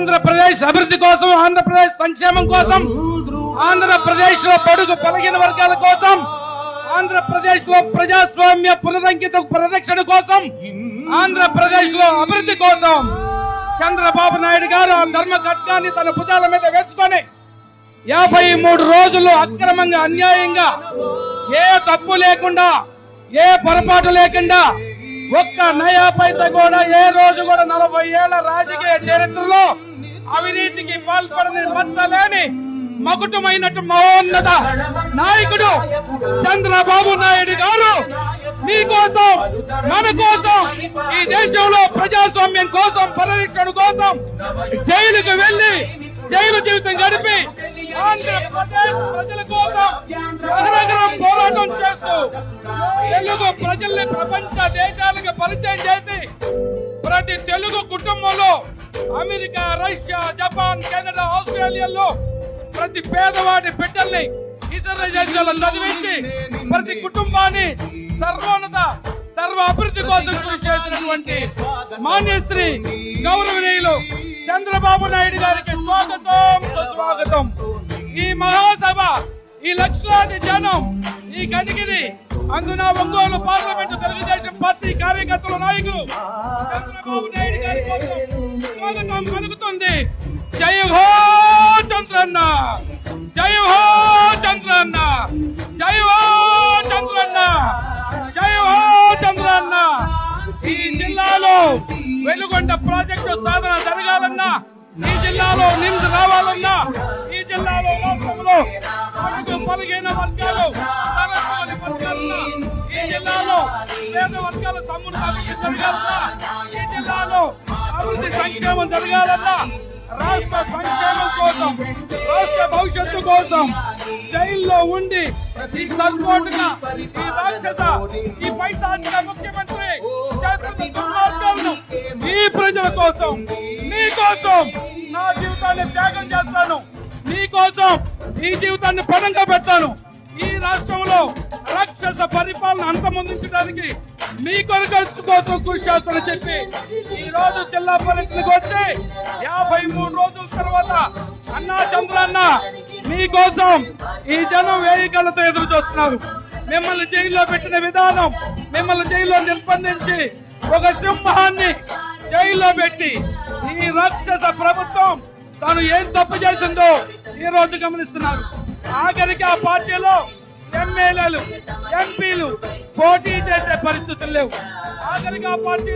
ఆంధ్రప్రదేశ్ అభివృద్ధి కోసం ఆంధ్రప్రదేశ్ సంక్షేమం కోసం ఆంధ్రప్రదేశ్లో పడుగు పలిగిన వర్గాల కోసం ఆంధ్రప్రదేశ్లో ప్రజాస్వామ్య పునరంకిత పరిరక్షణ కోసం ఆంధ్రప్రదేశ్లో అభివృద్ధి కోసం చంద్రబాబు నాయుడు గారు ఆ ధర్మ ఖడ్గాన్ని తన భుజాల మీద వేసుకొని యాభై మూడు రోజులు అక్రమంగా అన్యాయంగా ఏ తప్పు లేకుండా ఏ పొరపాటు లేకుండా ఒక్క నయా పైస కూడా ఏ రోజు కూడా నలభై ఏళ్ళ రాజకీయ చరిత్రలో అవినీతికి పాల్పడని మచ్చలేని మకుటమైనట్టు మహోన్నత నాయకుడు చంద్రబాబు నాయుడు గారు. మీకోసం మన కోసం ఈ దేశంలో ప్రజాస్వామ్యం కోసం పరిరక్షణ కోసం జైలుకు వెళ్ళి జైలు జీవితం గడిపి ఆంధ్రప్రదేశ్ ప్రజల కోసం తెలుగు ప్రజల్ని ప్రపంచ దేశాలకు పరిచయం చేసి ప్రతి తెలుగు కుటుంబంలో అమెరికా రష్యా జపాన్ కెనడా ఆస్ట్రేలియాలో ప్రతి పేదవాడి బిడ్డల్ని ఇతర దేశాల్లో చదివించి ప్రతి కుటుంబాన్ని సర్వోన్నత సర్వ అభివృద్ధి కోసం కృషి చేసినటువంటి మాన్యశ్రీ గౌరవనీయులు చంద్రబాబు నాయుడు గారికి స్వాగతం సుస్వాగతం. ఈ మహాసభ ఈ లక్షలాది జనం ఈ గడికిది. అందున ఒంగోలు పార్లమెంటు తెలుగుదేశం పార్టీ కార్యకర్తల నాయకులు చంద్రబాబు నాయుడు గారి కోసం పలుకుతుంది. జై హో చంద్రన్న. జై హో చంద్రన్న. జై హో చంద్రన్న. జై హో చంద్రన్న. ఈ జిల్లాలో వెలుగొండ ప్రాజెక్టు సాధన జరగాలన్నా ఈ జిల్లాలో నిమ్స్ రావాలన్నా జిల్లాలో పేద వర్గాల తమ్ముడు జరగాలన్నా ఈ జిల్లాలో అభివృద్ధి సంక్షేమం జరగాలన్నా రాష్ట్ర సంక్షేమం కోసం రాష్ట్ర భవిష్యత్తు కోసం జైల్లో ఉండి ఈ సర్కోటుగా ఈ రాక్షస ఈ పైశాచిక ముఖ్యమంత్రి చేస్తున్న దుర్మార్గాలను ఈ ప్రజల కోసం మీ కోసం నా జీవితాన్ని త్యాగం చేస్తాను. మీ కోసం ఈ జీవితాన్ని పణంగా పెడతాను. ఈ రాష్ట్రంలో రాక్షస పరిపాలన అంతమొందించడానికి మీ కొరకు కోసం కృషి చేస్తానని చెప్పి ఈ రోజు జిల్లా పరిస్థితికి వచ్చి యాభై మూడు రోజుల తర్వాత అన్నా చంద్రన్న మీకోసం ఈ జనం వేయికలతో ఎదురు చూస్తున్నారు. మిమ్మల్ని జైల్లో పెట్టిన విధానం మిమ్మల్ని జైల్లో నిర్బంధించి ఒక సింహాన్ని జైల్లో పెట్టి ఈ రాక్షస ప్రభుత్వం తాను ఏం తప్పు చేసిందో ఈ రోజు గమనిస్తున్నారు. ఆఖరికి ఆ పార్టీలో ఎమ్మెల్యేలు ఎంపీలు పోటీ చేసే పరిస్థితులు లేవు. ఆఖరికి ఆ పార్టీ